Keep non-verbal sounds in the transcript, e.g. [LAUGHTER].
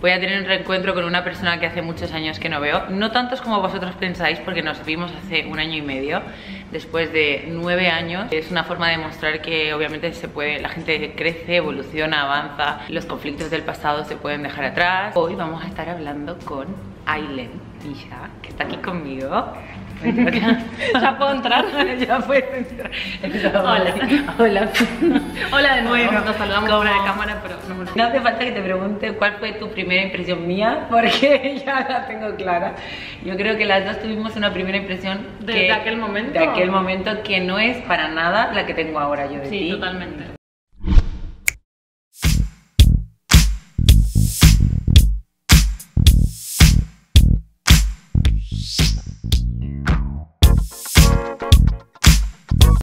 voy a tener un reencuentro con una persona que hace muchos años que no veo. No tantos como vosotros pensáis, porque nos vimos hace un año y medio, después de nueve años. Es una forma de mostrar que obviamente se puede, la gente crece, evoluciona, avanza, los conflictos del pasado se pueden dejar atrás. Hoy vamos a estar hablando con Ailen Misha, que está aquí conmigo. ¿Ya puedo entrar? [LAUGHS] ya puedes entrar. Hola. Hola. Hola de nuevo. Bueno, Nos saludamos fuera de cámara, pero no No hace falta que te pregunte cuál fue tu primera impresión mía, [LAUGHS] porque ya la tengo clara. Yo creo que las dos tuvimos una primera impresión ¿De- que- de aquel momento? De aquel momento que no es para nada la que tengo ahora yo de Sí, ti. totalmente.